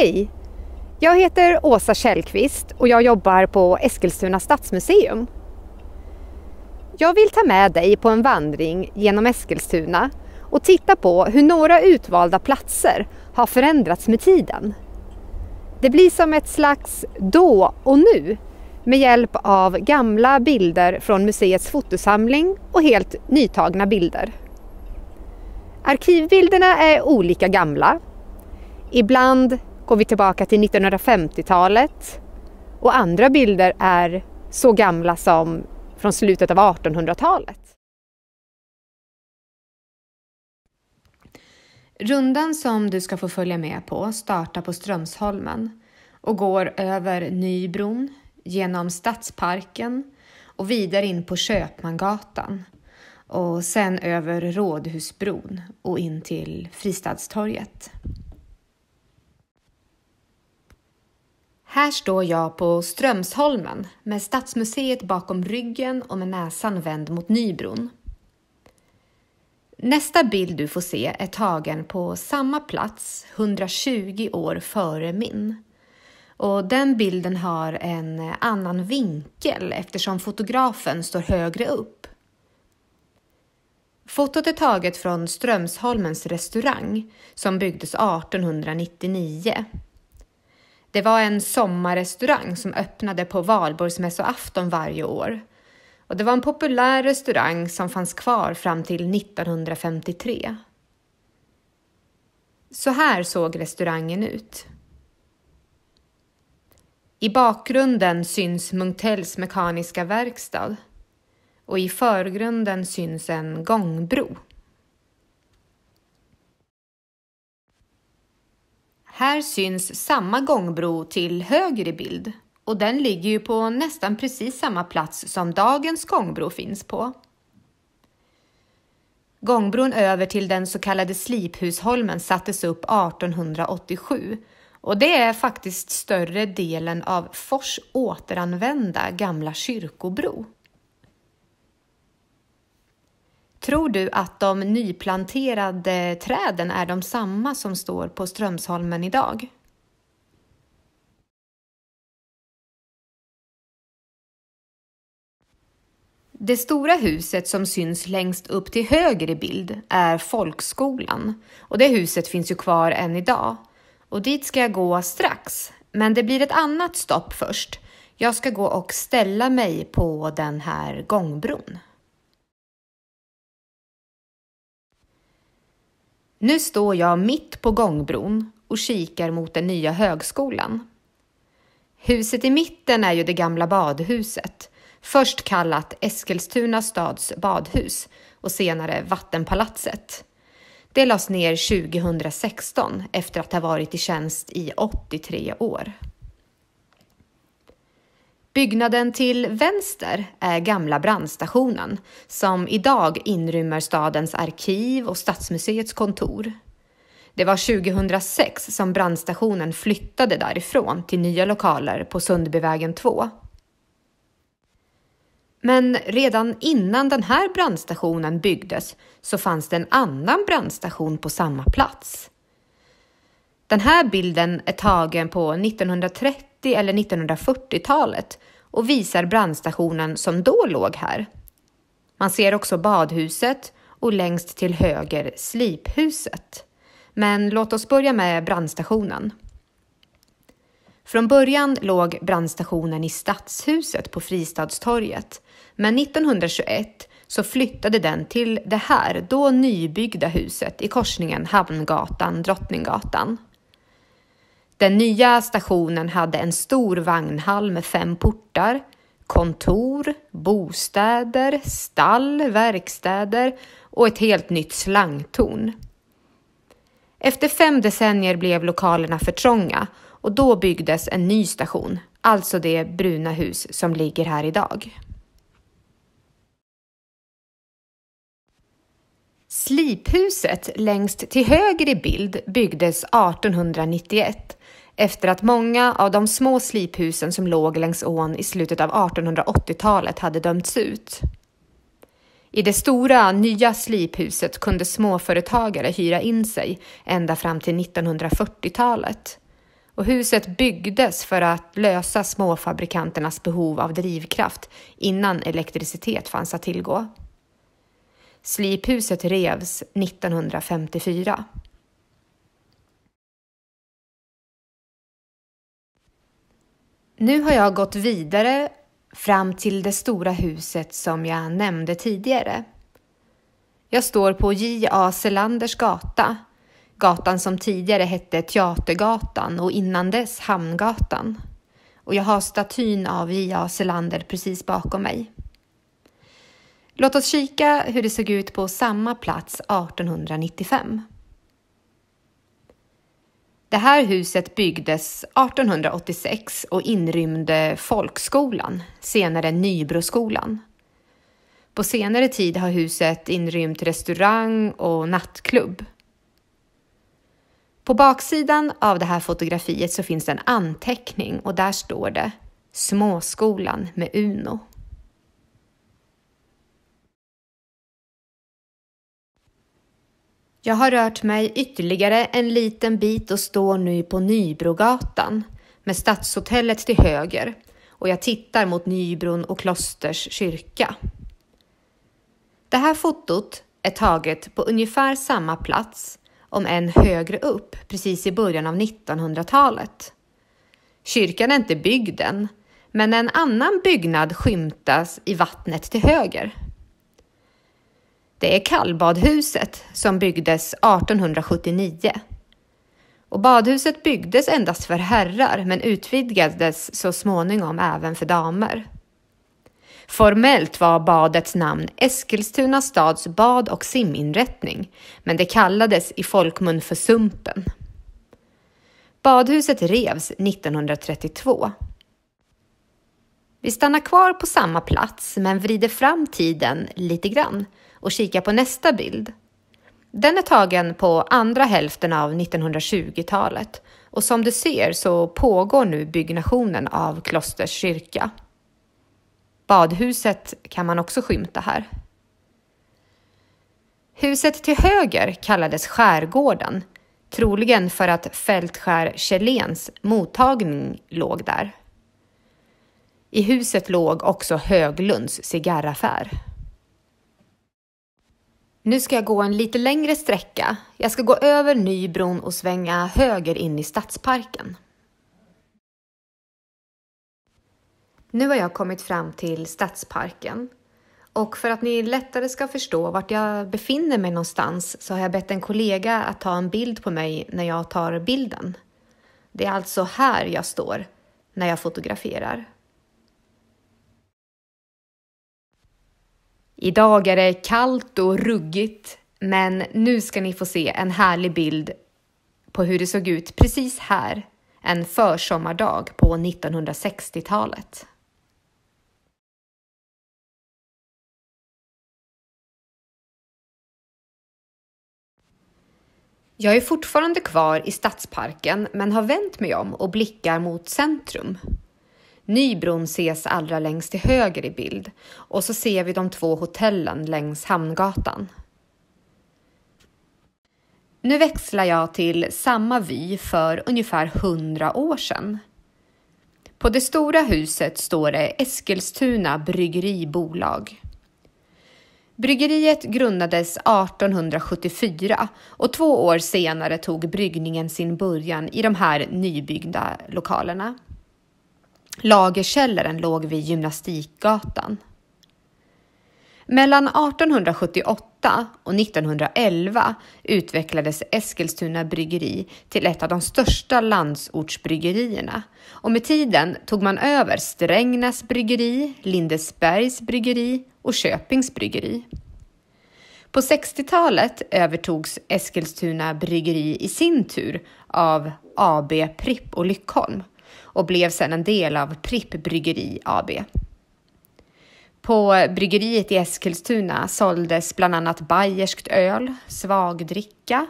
Hej! Jag heter Åsa Källqvist och jag jobbar på Eskilstuna stadsmuseum. Jag vill ta med dig på en vandring genom Eskilstuna och titta på hur några utvalda platser har förändrats med tiden. Det blir som ett slags då och nu med hjälp av gamla bilder från museets fotosamling och helt nytagna bilder. Arkivbilderna är olika gamla. Ibland går vi tillbaka till 1950-talet och andra bilder är så gamla som från slutet av 1800-talet. Rundan som du ska få följa med på startar på Strömsholmen och går över Nybron, genom Stadsparken och vidare in på Köpmangatan och sen över Rådhusbron och in till Fristadstorget. Här står jag på Strömsholmen med Stadsmuseet bakom ryggen och med näsan vänd mot Nybron. Nästa bild du får se är tagen på samma plats 120 år före min. Och den bilden har en annan vinkel eftersom fotografen står högre upp. Fotot är taget från Strömsholmens restaurang som byggdes 1899. Det var en sommarrestaurang som öppnade på valborgsmässoafton varje år. Och det var en populär restaurang som fanns kvar fram till 1953. Så här såg restaurangen ut. I bakgrunden syns Munktells mekaniska verkstad och i förgrunden syns en gångbro. Här syns samma gångbro till höger i bild och den ligger ju på nästan precis samma plats som dagens gångbro finns på. Gångbron över till den så kallade Sliphusholmen sattes upp 1887 och det är faktiskt större delen av Fors återanvända gamla kyrkobro. Tror du att de nyplanterade träden är de samma som står på Strömsholmen idag? Det stora huset som syns längst upp till höger i bild är folkskolan och det huset finns ju kvar än idag. Och dit ska jag gå strax, men det blir ett annat stopp först. Jag ska gå och ställa mig på den här gångbron. Nu står jag mitt på gångbron och kikar mot den nya högskolan. Huset i mitten är ju det gamla badhuset, först kallat Eskilstuna stads badhus och senare Vattenpalatset. Det lades ner 2016 efter att ha varit i tjänst i 83 år. Byggnaden till vänster är gamla brandstationen som idag inrymmer stadens arkiv och Stadsmuseets kontor. Det var 2006 som brandstationen flyttade därifrån till nya lokaler på Sundbyvägen 2. Men redan innan den här brandstationen byggdes så fanns det en annan brandstation på samma plats. Den här bilden är tagen på 1930 eller 1940-talet och visar brandstationen som då låg här. Man ser också badhuset och längst till höger sliphuset. Men låt oss börja med brandstationen. Från början låg brandstationen i Stadshuset på Fristadstorget, men 1921 så flyttade den till det här då nybyggda huset i korsningen Hamngatan-Drottninggatan. Den nya stationen hade en stor vagnhall med fem portar, kontor, bostäder, stall, verkstäder och ett helt nytt slangtorn. Efter fem decennier blev lokalerna för trånga och då byggdes en ny station, alltså det bruna hus som ligger här idag. Sliphuset längst till höger i bild byggdes 1891 efter att många av de små sliphusen som låg längs ån i slutet av 1880-talet hade dömts ut. I det stora, nya sliphuset kunde småföretagare hyra in sig ända fram till 1940-talet. och huset byggdes för att lösa småfabrikanternas behov av drivkraft innan elektricitet fanns att tillgå. Sliphuset revs 1954. Nu har jag gått vidare fram till det stora huset som jag nämnde tidigare. Jag står på J.A. Selanders gata, gatan som tidigare hette Teatergatan och innan dess Hamngatan. Och jag har statyn av J.A. Selander precis bakom mig. Låt oss kika hur det såg ut på samma plats 1895. Det här huset byggdes 1886 och inrymde Folkskolan, senare Nybroskolan. På senare tid har huset inrymt restaurang och nattklubb. På baksidan av det här fotografiet så finns det en anteckning och där står det Småskolan med Uno. Jag har rört mig ytterligare en liten bit och står nu på Nybrogatan med Stadshotellet till höger och jag tittar mot Nybron och Klosters kyrka. Det här fotot är taget på ungefär samma plats, om än högre upp, precis i början av 1900-talet. Kyrkan är inte byggd än, men en annan byggnad skymtas i vattnet till höger. Det är kallbadhuset som byggdes 1879. Och badhuset byggdes endast för herrar men utvidgades så småningom även för damer. Formellt var badets namn Eskilstuna stads bad och siminrättning, men det kallades i folkmun för Sumpen. Badhuset revs 1932. Vi stannar kvar på samma plats men vrider fram tiden lite grann och kika på nästa bild. Den är tagen på andra hälften av 1920-talet och som du ser så pågår nu byggnationen av Klosters kyrka. Badhuset kan man också skymta här. Huset till höger kallades Skärgården, troligen för att Fältskär Kjelléns mottagning låg där. I huset låg också Höglunds cigarraffär. Nu ska jag gå en lite längre sträcka. Jag ska gå över Nybron och svänga höger in i Stadsparken. Nu har jag kommit fram till Stadsparken och för att ni lättare ska förstå vart jag befinner mig någonstans så har jag bett en kollega att ta en bild på mig när jag tar bilden. Det är alltså här jag står när jag fotograferar. Idag är det kallt och ruggigt, men nu ska ni få se en härlig bild på hur det såg ut precis här en försommardag på 1960-talet. Jag är fortfarande kvar i stadsparken men har vänt mig om och blickar mot centrum. Nybron ses allra längst till höger i bild och så ser vi de två hotellen längs Hamngatan. Nu växlar jag till samma vy för ungefär hundra år sedan. På det stora huset står det Eskilstuna Bryggeribolag. Bryggeriet grundades 1874 och två år senare tog bryggningen sin början i de här nybyggda lokalerna. Lagerkällaren låg vid Gymnastikgatan. Mellan 1878 och 1911 utvecklades Eskilstuna bryggeri till ett av de största landsortsbryggerierna och med tiden tog man över Strängnäs bryggeri, Lindesbergs bryggeri och Köpings bryggeri. På 60-talet övertogs Eskilstuna bryggeri i sin tur av AB Pripp och Lyckholm och blev sedan en del av Pripp Bryggeri AB. På bryggeriet i Eskilstuna såldes bland annat bayerskt öl, svagdricka,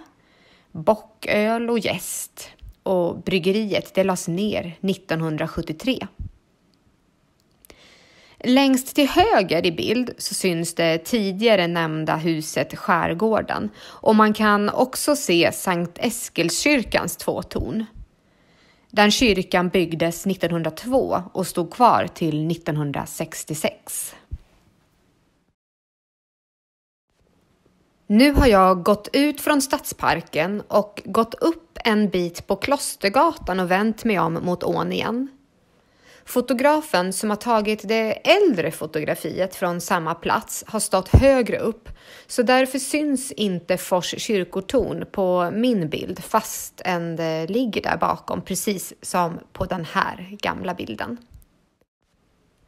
bocköl och jäst och bryggeriet det lades ner 1973. Längst till höger i bild så syns det tidigare nämnda huset Skärgården och man kan också se Sankt Eskilskyrkans två torn. Den kyrkan byggdes 1902 och stod kvar till 1966. Nu har jag gått ut från Stadsparken och gått upp en bit på Klostergatan och vänt mig om mot ån igen. Fotografen som har tagit det äldre fotografiet från samma plats har stått högre upp, så därför syns inte Fors kyrkotorn på min bild fastän det eh, ligger där bakom, precis som på den här gamla bilden.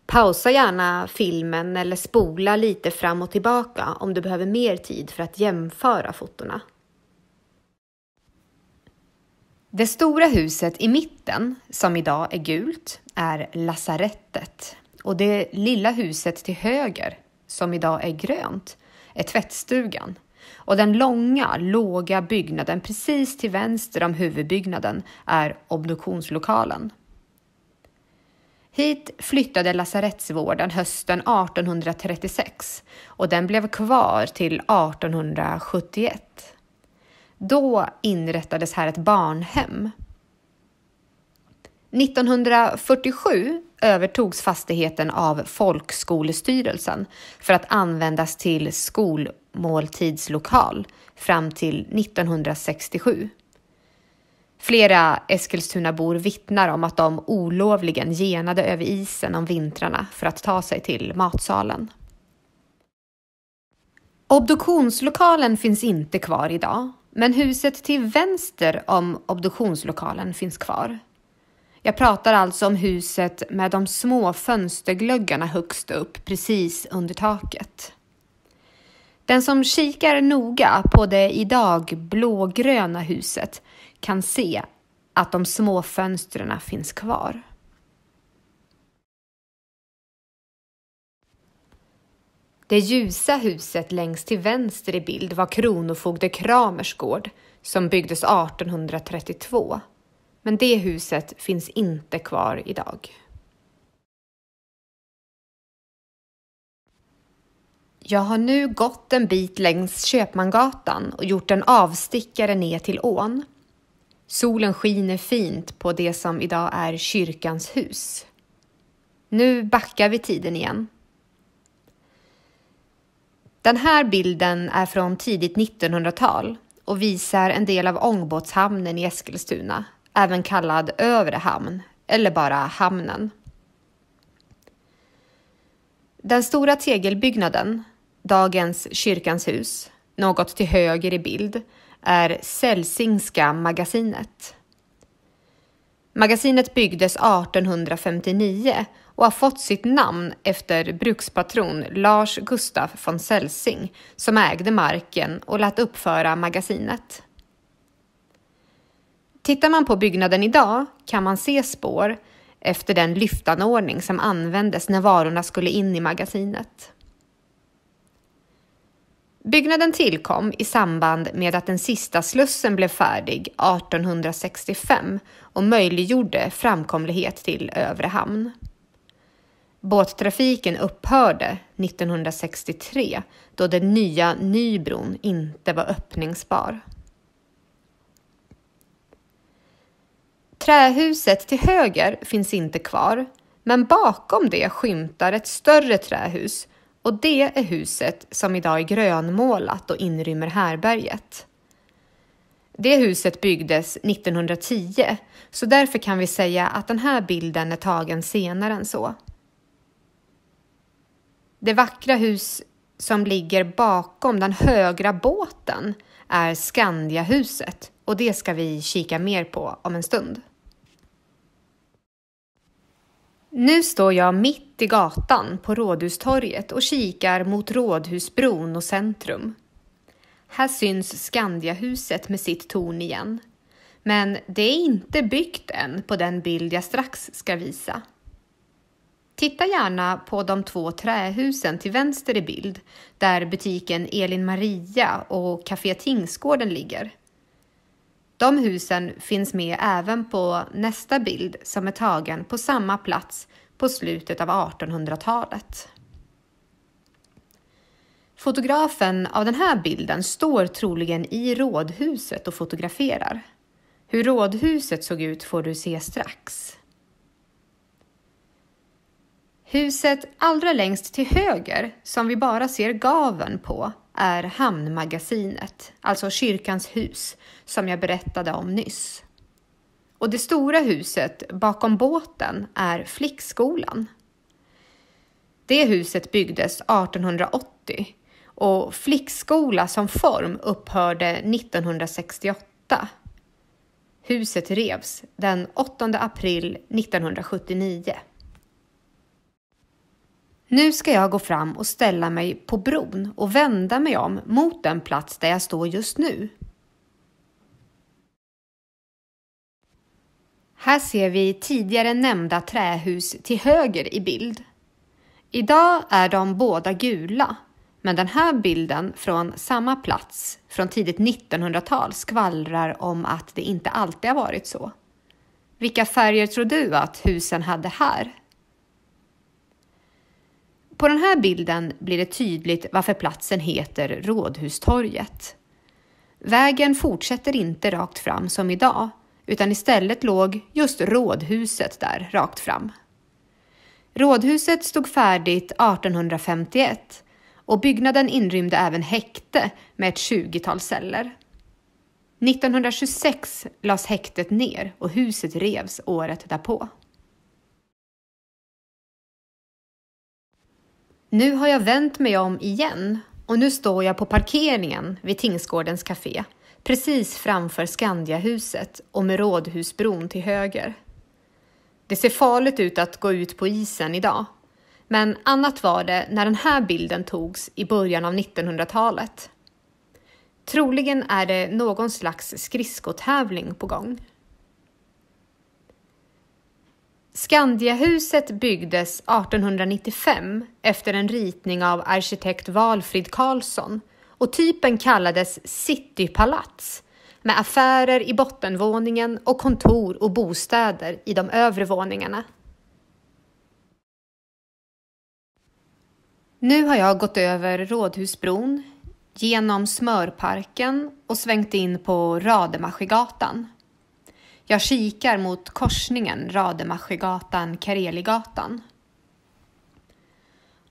Pausa gärna filmen eller spola lite fram och tillbaka om du behöver mer tid för att jämföra fotona. Det stora huset i mitten, som idag är gult, är lasarettet och det lilla huset till höger, som idag är grönt, är tvättstugan. Och den långa, låga byggnaden precis till vänster om huvudbyggnaden är obduktionslokalen. Hit flyttade lasarettsvården hösten 1836 och den blev kvar till 1871. Då inrättades här ett barnhem. 1947 övertogs fastigheten av Folkskolestyrelsen för att användas till skolmåltidslokal fram till 1967. Flera Eskilstunabor vittnar om att de olovligen genade över isen om vintrarna för att ta sig till matsalen. Obduktionslokalen finns inte kvar idag, men huset till vänster om obduktionslokalen finns kvar. Jag pratar alltså om huset med de små fönsterglöggarna högst upp, precis under taket. Den som kikar noga på det idag blågröna huset kan se att de små fönstren finns kvar. Det ljusa huset längst till vänster i bild var kronofogde Kramers gård som byggdes 1832. Men det huset finns inte kvar idag. Jag har nu gått en bit längs Köpmangatan och gjort en avstickare ner till ån. Solen skiner fint på det som idag är kyrkans hus. Nu backar vi tiden igen. Den här bilden är från tidigt 1900-tal och visar en del av ångbåtshamnen i Eskilstuna, även kallad Övre hamn eller bara hamnen. Den stora tegelbyggnaden, dagens kyrkans hus, något till höger i bild, är Celsingska magasinet. Magasinet byggdes 1859 och har fått sitt namn efter brukspatron Lars Gustaf von Celsing som ägde marken och lät uppföra magasinet. Tittar man på byggnaden idag kan man se spår efter den lyftanordning som användes när varorna skulle in i magasinet. Byggnaden tillkom i samband med att den sista slussen blev färdig 1865 och möjliggjorde framkomlighet till Övre hamn. Båttrafiken upphörde 1963 då den nya Nybron inte var öppningsbar. Trähuset till höger finns inte kvar, men bakom det skymtar ett större trähus och det är huset som idag är grönmålat och inrymmer härberget. Det huset byggdes 1910, så därför kan vi säga att den här bilden är tagen senare än så. Det vackra hus som ligger bakom den högra båten är Skandiahuset och det ska vi kika mer på om en stund. Nu står jag mitt i gatan på Rådhustorget och kikar mot Rådhusbron och centrum. Här syns Skandiahuset med sitt torn igen. Men det är inte byggt än på den bild jag strax ska visa. Titta gärna på de två trähusen till vänster i bild där butiken Elin Maria och Café Tingsgården ligger. De husen finns med även på nästa bild som är tagen på samma plats på slutet av 1800-talet. Fotografen av den här bilden står troligen i rådhuset och fotograferar. Hur rådhuset såg ut får du se strax. Huset allra längst till höger, som vi bara ser gaven på, är Hamnmagasinet, alltså kyrkans hus, som jag berättade om nyss. Och det stora huset bakom båten är Flickskolan. Det huset byggdes 1880 och flickskola som form upphörde 1968. Huset revs den 8 april 1979. Nu ska jag gå fram och ställa mig på bron och vända mig om mot den plats där jag står just nu. Här ser vi tidigare nämnda trähus till höger i bild. Idag är de båda gula, men den här bilden från samma plats från tidigt 1900-tal skvallrar om att det inte alltid har varit så. Vilka färger tror du att husen hade här? På den här bilden blir det tydligt varför platsen heter Rådhustorget. Vägen fortsätter inte rakt fram som idag, utan istället låg just rådhuset där rakt fram. Rådhuset stod färdigt 1851 och byggnaden inrymde även häkte med ett 20-tal celler. 1926 lades häktet ner och huset revs året därpå. Nu har jag vänt mig om igen och nu står jag på parkeringen vid Tingsgårdens café, precis framför Skandiahuset och med Rådhusbron till höger. Det ser farligt ut att gå ut på isen idag, men annat var det när den här bilden togs i början av 1900-talet. Troligen är det någon slags skridskotävling på gång. Skandiahuset byggdes 1895 efter en ritning av arkitekt Valfrid Karlsson och typen kallades Citypalats med affärer i bottenvåningen och kontor och bostäder i de övre våningarna. Nu har jag gått över Rådhusbron, genom Smörparken och svängt in på Rademacheregatan. Jag kikar mot korsningen Rademacheregatan-Kareligatan.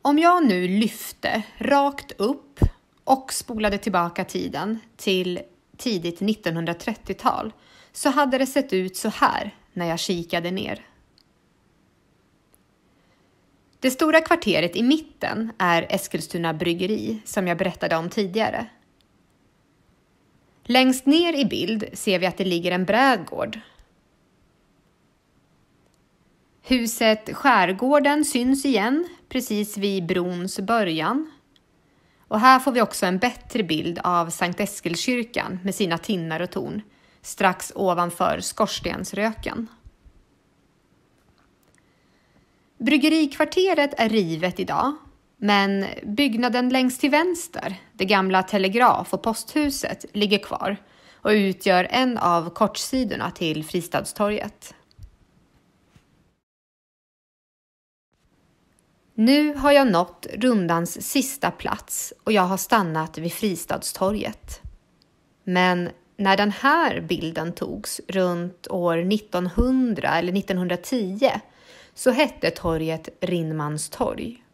Om jag nu lyfte rakt upp och spolade tillbaka tiden till tidigt 1930-tal så hade det sett ut så här när jag kikade ner. Det stora kvarteret i mitten är Eskilstuna bryggeri som jag berättade om tidigare. Längst ner i bild ser vi att det ligger en brädgård. Huset Skärgården syns igen precis vid brons början. Och här får vi också en bättre bild av Sankt Eskilskyrkan med sina tinnar och torn strax ovanför skorstensröken. Bryggerikvarteret är rivet idag, men byggnaden längst till vänster, det gamla telegraf och posthuset, ligger kvar och utgör en av kortsidorna till Fristadstorget. Nu har jag nått rundans sista plats och jag har stannat vid Fristadstorget. Men när den här bilden togs runt år 1900 eller 1910 så hette torget Rinnmanstorg.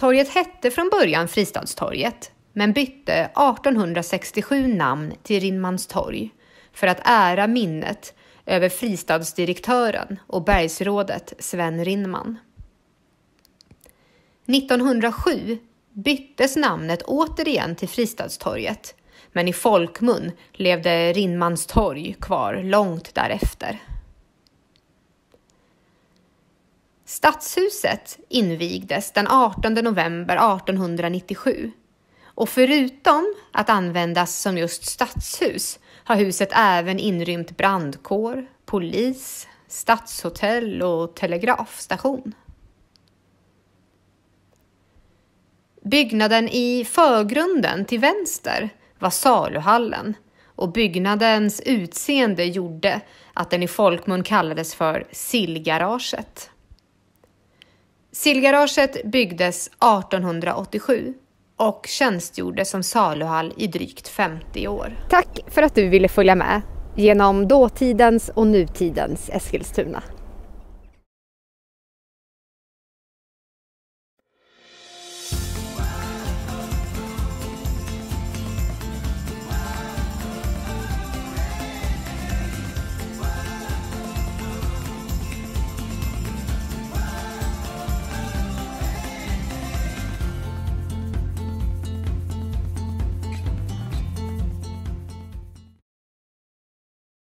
Torget hette från början Fristadstorget men bytte 1867 namn till Rinnmanstorg för att ära minnet över fristadsdirektören och bergsrådet Sven Rinman. 1907 byttes namnet återigen till Fristadstorget men i folkmun levde Rinnmanstorg kvar långt därefter. Stadshuset invigdes den 18 november 1897 och förutom att användas som just stadshus har huset även inrymt brandkår, polis, stadshotell och telegrafstation. Byggnaden i förgrunden till vänster var saluhallen och byggnadens utseende gjorde att den i folkmun kallades för Sillgaraget. Sillgaraget byggdes 1887 och tjänstgjorde som saluhall i drygt 50 år. Tack för att du ville följa med genom dåtidens och nutidens Eskilstuna.